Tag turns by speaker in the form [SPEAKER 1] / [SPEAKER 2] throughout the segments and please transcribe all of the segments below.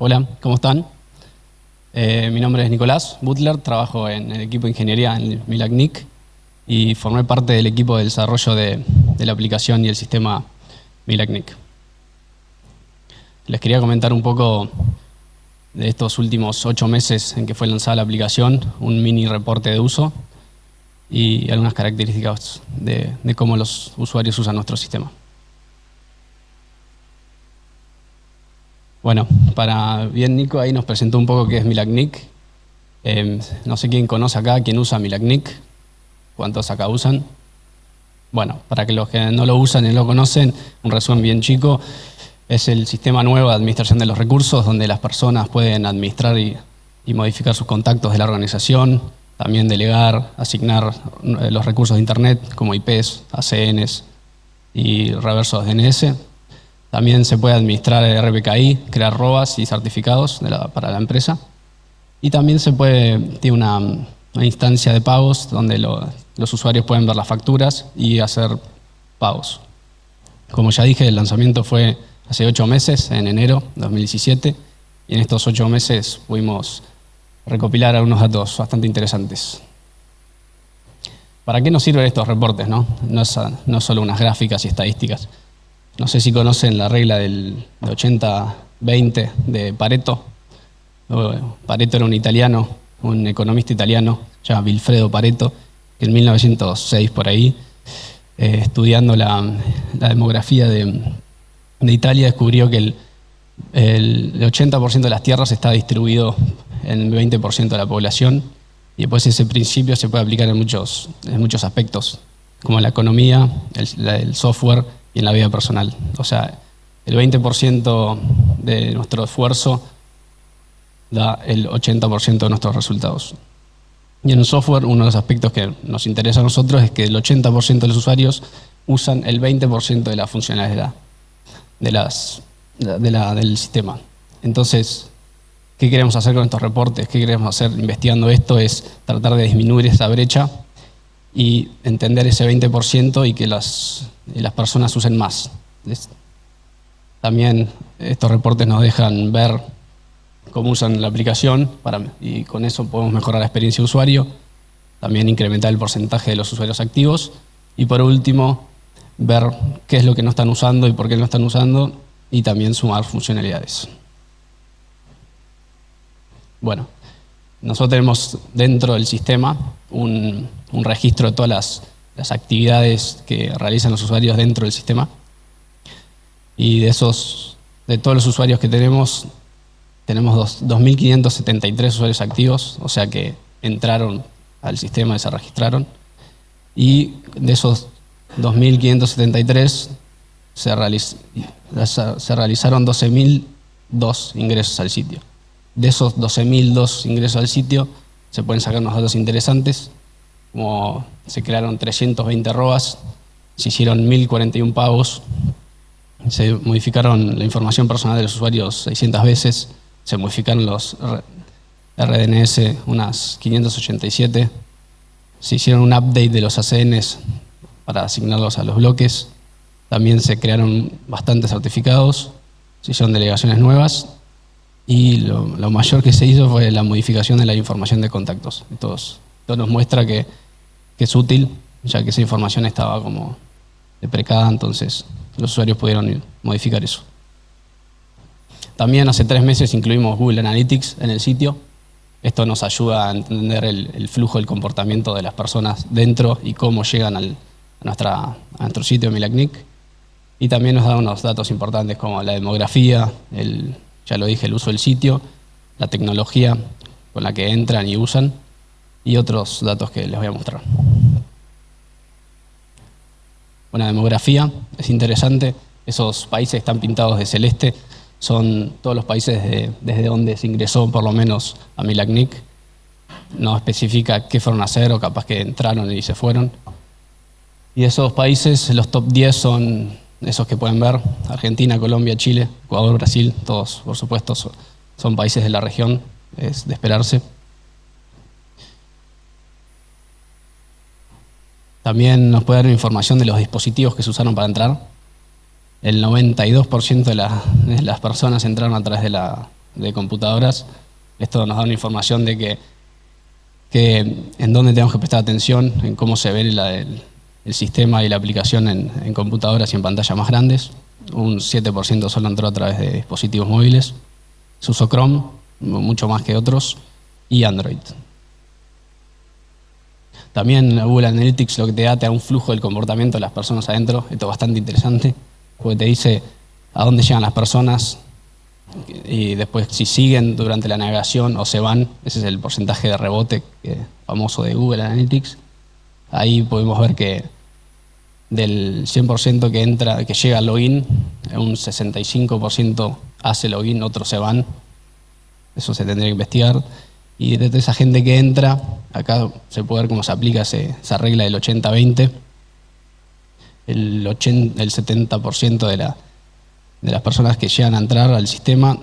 [SPEAKER 1] Hola, ¿cómo están? Eh, mi nombre es Nicolás Butler, trabajo en el equipo de ingeniería en Milagnic y formé parte del equipo de desarrollo de, la aplicación y el sistema Milagnic. Les quería comentar un poco de estos últimos ocho meses en que fue lanzada la aplicación, un mini reporte de uso y algunas características de cómo los usuarios usan nuestro sistema. Bueno, para bien Nico ahí nos presentó un poco qué es Milagnic. Em, no sé quién conoce acá, quién usa Milagnic, cuántos acá usan. Bueno, para que los que no lo usan y no lo conocen, un resumen bien chico, es el sistema nuevo de administración de los recursos, donde las personas pueden administrar y, modificar sus contactos de la organización, también delegar, asignar eh, los recursos de Internet como IPs, ACNs y reversos DNS. También se puede administrar el RPKI, crear ROAS y certificados para la empresa. Y también se puede, tiene una, instancia de pagos donde los usuarios pueden ver las facturas y hacer pagos. Como ya dije, el lanzamiento fue hace ocho meses, en enero de 2017, y en estos ocho meses pudimos recopilar algunos datos bastante interesantes. ¿Para qué nos sirven estos reportes? No, no, es, no solo unas gráficas y estadísticas. No sé si conocen la regla del 80-20 de Pareto. Pareto era un italiano, un economista italiano, llamado Vilfredo Pareto, que en 1906 por ahí, eh, estudiando la, demografía de, Italia, descubrió que el, 80% de las tierras está distribuido en el 20% de la población y después ese principio se puede aplicar en muchos, en muchos aspectos, como la economía, el software, y en la vida personal. O sea, el 20% de nuestro esfuerzo da el 80% de nuestros resultados. Y en el software, uno de los aspectos que nos interesa a nosotros es que el 80% de los usuarios usan el 20% de la funcionalidad de las, de la, del sistema. Entonces, ¿qué queremos hacer con estos reportes? ¿Qué queremos hacer investigando esto? Es tratar de disminuir esa brecha y entender ese 20% y que las, las personas usen más. También estos reportes nos dejan ver cómo usan la aplicación para, y con eso podemos mejorar la experiencia de usuario, también incrementar el porcentaje de los usuarios activos y por último ver qué es lo que no están usando y por qué no están usando y también sumar funcionalidades. Bueno, nosotros tenemos dentro del sistema un, registro de todas las, actividades que realizan los usuarios dentro del sistema. Y de esos, de todos los usuarios que tenemos, tenemos 2.573 usuarios activos, o sea que entraron al sistema y se registraron. Y de esos 2.573 se, se realizaron 12.002 ingresos al sitio. De esos 12.002 ingresos al sitio, se pueden sacar unos datos interesantes, como se crearon 320 ROAS, se hicieron 1.041 pagos, se modificaron la información personal de los usuarios 600 veces, se modificaron los RDNS unas 587, se hicieron un update de los ACNs para asignarlos a los bloques, también se crearon bastantes certificados, se hicieron delegaciones nuevas y lo, mayor que se hizo fue la modificación de la información de contactos. Entonces, esto nos muestra que, es útil, ya que esa información estaba como deprecada, entonces los usuarios pudieron modificar eso. También hace tres meses incluimos Google Analytics en el sitio. Esto nos ayuda a entender el, flujo, el comportamiento de las personas dentro y cómo llegan a, nuestro sitio Milagnic. Y también nos da unos datos importantes como la demografía, el, ya lo dije, el uso del sitio, la tecnología con la que entran y usan y otros datos que les voy a mostrar. Una demografía, es interesante, esos países están pintados de celeste, son todos los países desde donde se ingresó por lo menos a Milagnic. No especifica qué fueron a hacer o capaz que entraron y se fueron. Y esos países, los top 10 son esos que pueden ver, Argentina, Colombia, Chile, Ecuador, Brasil, todos por supuesto son países de la región, es de esperarse. También nos puede dar información de los dispositivos que se usaron para entrar. El 92% de, de, las personas entraron a través de la, de computadoras. Esto nos da una información de que, en dónde tenemos que prestar atención, en cómo se ve el, sistema y la aplicación en, en, computadoras y en pantallas más grandes. Un 7% solo entró a través de dispositivos móviles. Se usó Chrome, mucho más que otros, y Android. También Google Analytics lo que te da, te da un flujo del comportamiento de las personas adentro. Esto es bastante interesante, porque te dice a dónde llegan las personas y después si siguen durante la navegación o se van. Ese es el porcentaje de rebote famoso de Google Analytics. Ahí podemos ver que del 100% que entra, que llega al login, un 65% hace login, otros se van. Eso se tendría que investigar. Y de esa gente que entra, acá se puede ver cómo se aplica esa regla del 80-20. El, 70% de, la, de las personas que llegan a entrar al sistema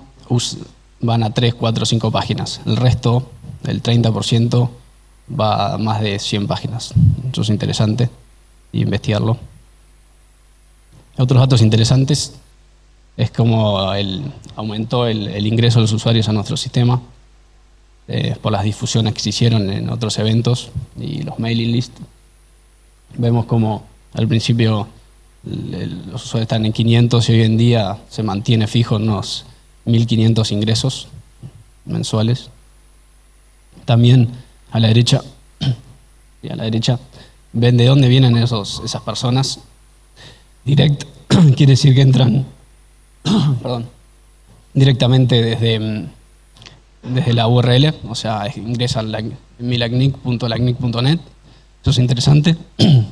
[SPEAKER 1] van a 3, 4, 5 páginas. El resto, el 30%, va a más de 100 páginas. Eso es interesante investigarlo. Otros datos interesantes es cómo aumentó el ingreso de los usuarios a nuestro sistema. Eh, por las difusiones que se hicieron en otros eventos y los mailing lists. Vemos como al principio los usuarios están en 500 y hoy en día se mantiene fijo unos 1.500 ingresos mensuales. También a la derecha, y a la derecha, ven de dónde vienen esos, esas personas. Direct quiere decir que entran directamente desde mm, desde la URL, o sea, ingresan en milacnic.lacnic.net. Eso es interesante.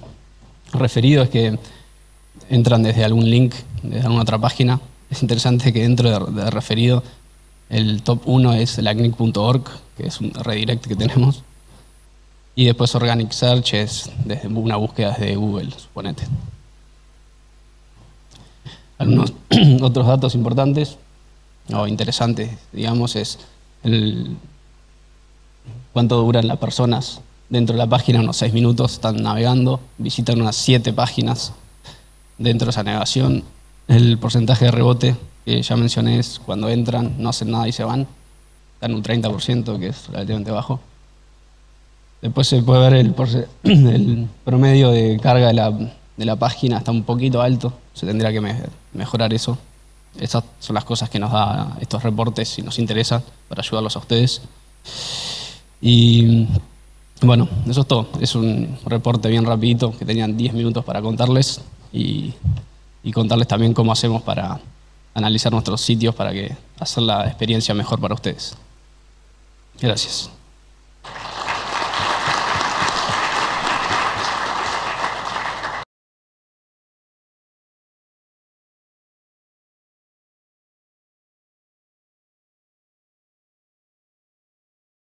[SPEAKER 1] Referido es que entran desde algún link, desde alguna otra página. Es interesante que dentro de, referido el top 1 es lacnic.org, que es un redirect que tenemos. Y después Organic Search es desde una búsqueda desde Google, suponete. Algunos otros datos importantes o interesantes, digamos, es el, cuánto duran las personas dentro de la página, unos seis minutos, están navegando, visitan unas siete páginas dentro de esa navegación. El porcentaje de rebote que ya mencioné es cuando entran, no hacen nada y se van, están un 30%, que es relativamente bajo. Después se puede ver el, el promedio de carga de la, de la, página, está un poquito alto, se tendría que mejorar eso. Esas son las cosas que nos da estos reportes y nos interesa para ayudarlos a ustedes. Y bueno, eso es todo. Es un reporte bien rapidito que tenían 10 minutos para contarles y, y contarles también cómo hacemos para analizar nuestros sitios para que hacer la experiencia mejor para ustedes. Gracias.